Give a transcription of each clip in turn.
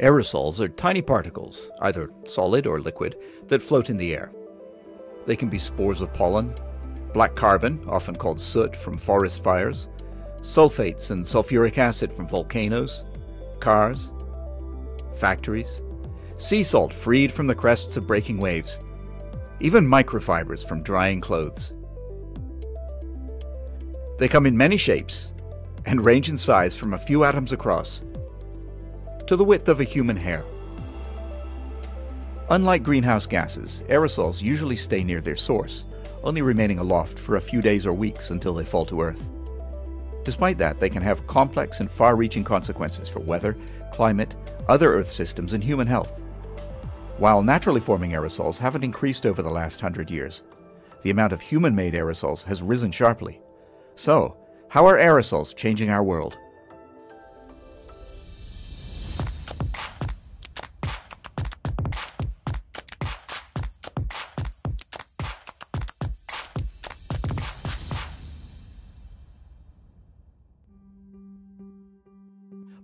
Aerosols are tiny particles, either solid or liquid, that float in the air. They can be spores of pollen, black carbon, often called soot from forest fires, sulfates and sulfuric acid from volcanoes, cars, factories, sea salt freed from the crests of breaking waves, even microfibers from drying clothes. They come in many shapes and range in size from a few atoms across to the width of a human hair. Unlike greenhouse gases, aerosols usually stay near their source, only remaining aloft for a few days or weeks until they fall to Earth. Despite that, they can have complex and far reaching consequences for weather, climate, other Earth systems, and human health. While naturally forming aerosols haven't increased over the last hundred years, the amount of human made aerosols has risen sharply. So, how are aerosols changing our world?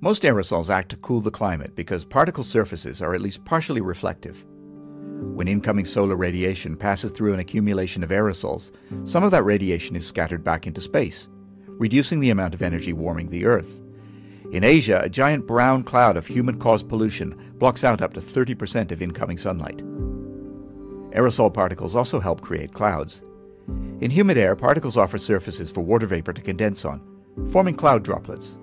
Most aerosols act to cool the climate because particle surfaces are at least partially reflective. When incoming solar radiation passes through an accumulation of aerosols, some of that radiation is scattered back into space, reducing the amount of energy warming the Earth. In Asia, a giant brown cloud of human caused pollution blocks out up to 30% of incoming sunlight. Aerosol particles also help create clouds. In humid air, particles offer surfaces for water vapor to condense on, forming cloud droplets.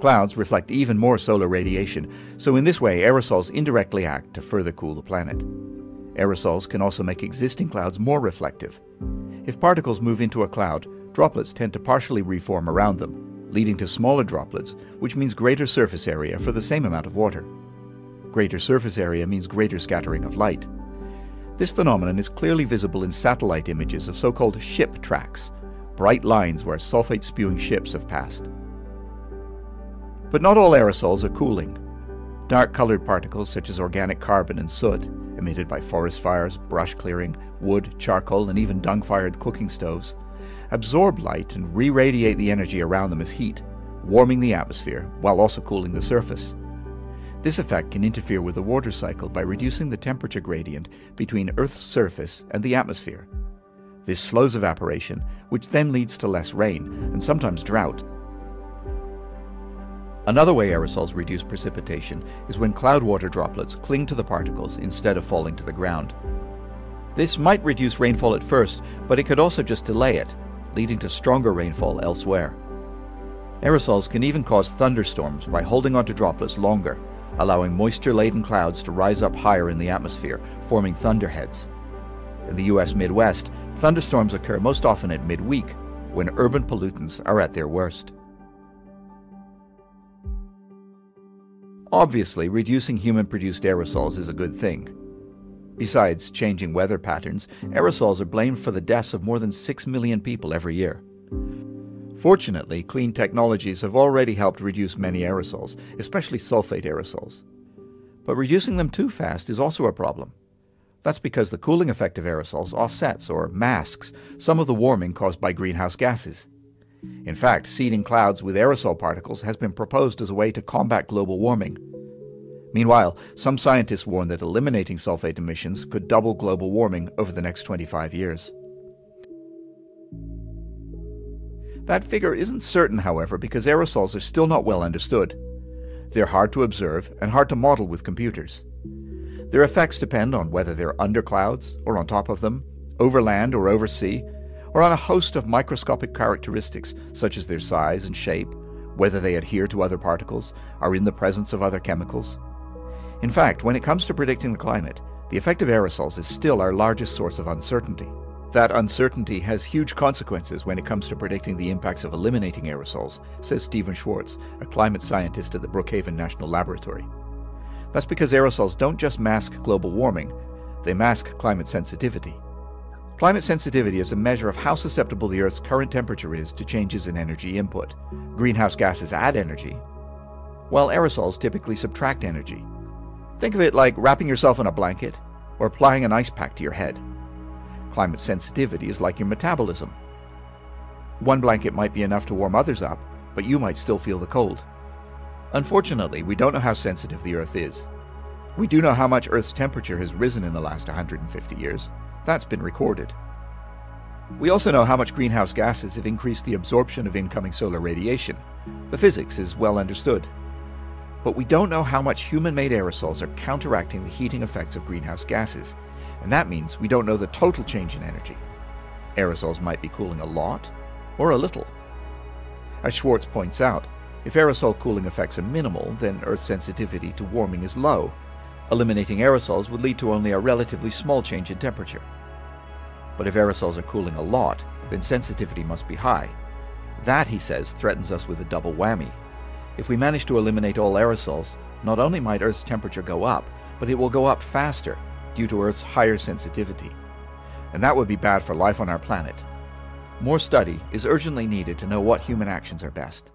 Clouds reflect even more solar radiation, so in this way aerosols indirectly act to further cool the planet. Aerosols can also make existing clouds more reflective. If particles move into a cloud, droplets tend to partially reform around them, leading to smaller droplets, which means greater surface area for the same amount of water. Greater surface area means greater scattering of light. This phenomenon is clearly visible in satellite images of so-called ship tracks, bright lines where sulfate-spewing ships have passed. But not all aerosols are cooling. Dark colored particles such as organic carbon and soot, emitted by forest fires, brush clearing, wood, charcoal, and even dung fired cooking stoves, absorb light and re radiate the energy around them as heat, warming the atmosphere while also cooling the surface. This effect can interfere with the water cycle by reducing the temperature gradient between Earth's surface and the atmosphere. This slows evaporation, which then leads to less rain and sometimes drought. Another way aerosols reduce precipitation is when cloud water droplets cling to the particles instead of falling to the ground. This might reduce rainfall at first, but it could also just delay it, leading to stronger rainfall elsewhere. Aerosols can even cause thunderstorms by holding onto droplets longer, allowing moisture-laden clouds to rise up higher in the atmosphere, forming thunderheads. In the US Midwest, thunderstorms occur most often at midweek, when urban pollutants are at their worst. Obviously, reducing human-produced aerosols is a good thing. Besides changing weather patterns, aerosols are blamed for the deaths of more than 6 million people every year. Fortunately, clean technologies have already helped reduce many aerosols, especially sulfate aerosols. But reducing them too fast is also a problem. That's because the cooling effect of aerosols offsets or masks some of the warming caused by greenhouse gases. In fact, seeding clouds with aerosol particles has been proposed as a way to combat global warming. Meanwhile, some scientists warn that eliminating sulfate emissions could double global warming over the next 25 years. That figure isn't certain, however, because aerosols are still not well understood. They're hard to observe and hard to model with computers. Their effects depend on whether they're under clouds or on top of them, over land or over sea, or on a host of microscopic characteristics such as their size and shape, whether they adhere to other particles, are in the presence of other chemicals. In fact, when it comes to predicting the climate, the effect of aerosols is still our largest source of uncertainty. That uncertainty has huge consequences when it comes to predicting the impacts of eliminating aerosols, says Stephen Schwartz, a climate scientist at the Brookhaven National Laboratory. That's because aerosols don't just mask global warming, they mask climate sensitivity. Climate sensitivity is a measure of how susceptible the Earth's current temperature is to changes in energy input. Greenhouse gases add energy, while aerosols typically subtract energy. Think of it like wrapping yourself in a blanket or applying an ice pack to your head. Climate sensitivity is like your metabolism. One blanket might be enough to warm others up, but you might still feel the cold. Unfortunately, we don't know how sensitive the Earth is. We do know how much Earth's temperature has risen in the last 150 years. That's been recorded. We also know how much greenhouse gases have increased the absorption of incoming solar radiation. The physics is well understood. But we don't know how much human-made aerosols are counteracting the heating effects of greenhouse gases, and that means we don't know the total change in energy. Aerosols might be cooling a lot, or a little. As Schwartz points out, if aerosol cooling effects are minimal, then Earth's sensitivity to warming is low. Eliminating aerosols would lead to only a relatively small change in temperature. But if aerosols are cooling a lot, then sensitivity must be high. That, he says, threatens us with a double whammy. If we manage to eliminate all aerosols, not only might Earth's temperature go up, but it will go up faster due to Earth's higher sensitivity. And that would be bad for life on our planet. More study is urgently needed to know what human actions are best.